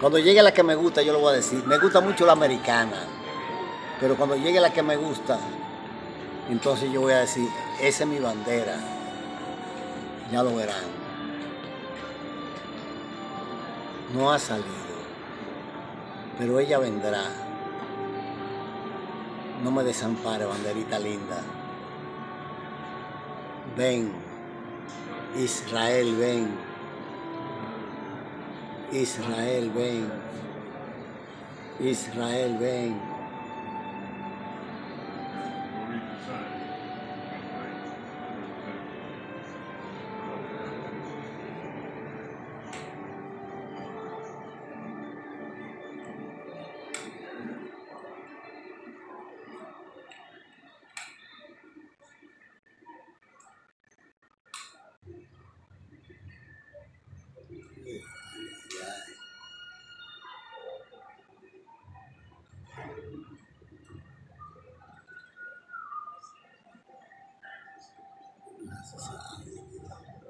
Cuando llegue la que me gusta, yo lo voy a decir. Me gusta mucho la americana. Pero cuando llegue la que me gusta, entonces yo voy a decir, esa es mi bandera. Ya lo verán. No ha salido. Pero ella vendrá. No me desampare, banderita linda. Ven. Israel, ven. Israel, ven. Israel, ven. Nasa sa akin